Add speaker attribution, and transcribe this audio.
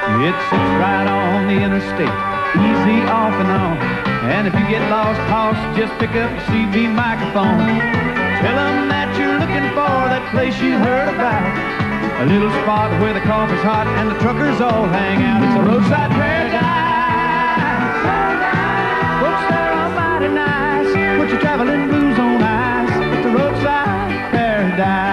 Speaker 1: It sits right on the interstate, easy off and on. And if you get lost, hoss, just pick up your CB microphone. Tell them that you're looking for that place you heard about. A little spot where the coffee's hot and the truckers all hang out. It's a roadside paradise. Folks there are mighty nice. Put your traveling blues on ice. It's a roadside paradise.